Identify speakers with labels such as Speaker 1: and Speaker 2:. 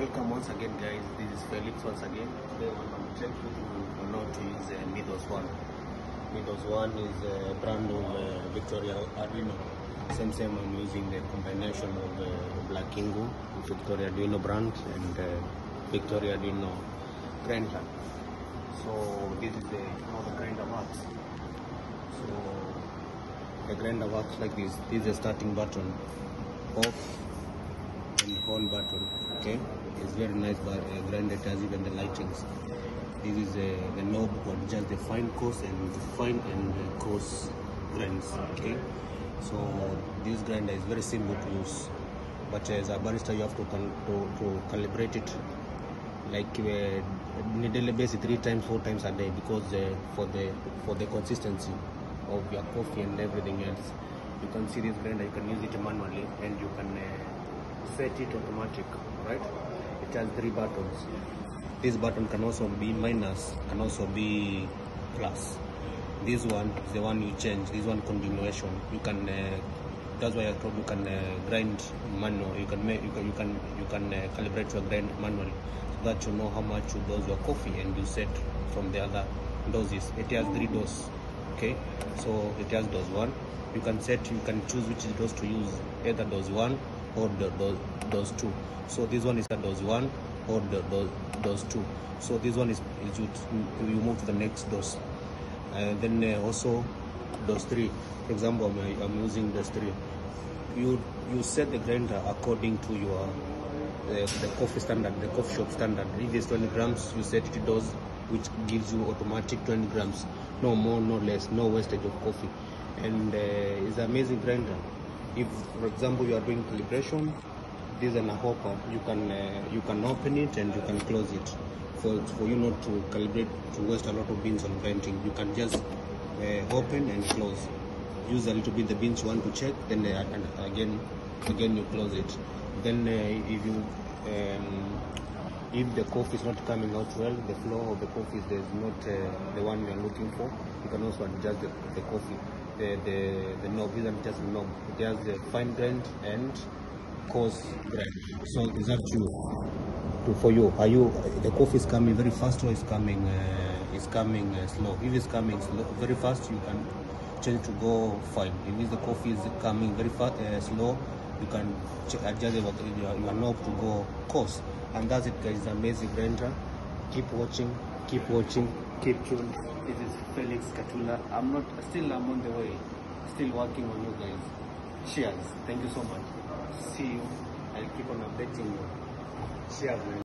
Speaker 1: welcome once again guys. This is felix once again. Today i'm going to you how to use uh, Mythos one Mythos one is a brand of uh, victoria arduino same same i'm using the combination of uh, black kingu victoria arduino brand and uh, victoria arduino grinder so this is the the grinder works so the grinder works like this this is the starting button off on button okay? It's very nice but uh, grinder it has even the lightings. This is uh, the knob for just the fine coarse and fine and uh, coarse grinds okay? So this grinder is very simple to use. But as a barista you have to to, to calibrate it. Like uh, on a daily basis three times four times a day because uh, for the for the consistency of your coffee and everything else. You can see this grinder you can use it manually and you can uh, set it automatic right? It has three buttons. This button can also be minus can also be plus. This one is the one you change this one continuation. You can uh, that's why I told you can uh, grind manual. You can make you can you can you can uh, calibrate your grind manually so that you know how much you dose your coffee and you set from the other doses. It has three doses okay? So it has dose one. You can set you can choose which dose to use either dose one or the dose two. So this one is a dose one or the dose two. So this one is, is you, you move to the next dose. And then uh, also dose three. For example I'm, I'm using dose three. You you set the grinder according to your the, the coffee standard the coffee shop standard. If it's 20 grams you set it to dose which gives you automatic 20 grams. No more no less no wastage of coffee. And uh, it's amazing grinder if for example you are doing calibration this is an hopper you can uh, you can open it and you can close it. For for you not to calibrate to waste a lot of beans on grinding you can just uh, open and close. Use a little bit the beans you want to check then uh, and again again you close it. Then uh, if you um, if the coffee is not coming out well the flow of the coffee is not uh, the one you are looking for can also adjust the, the coffee the the the knob isn't just a knob it has the fine grind and coarse grind so up to you to for you. Are you the coffee is coming very fast or is coming uh, is coming uh, slow? If it's coming slow, very fast you can change to go fine. If the coffee is coming very fast uh, slow you can adjust your, your, your knob to go coarse. And that's it guys. Amazing grinder keep watching keep watching keep tuned this is felix katula i'm not still i'm on the way. Still working on you guys. Cheers. Thank you so much. See you. I'll keep on updating you. Cheers man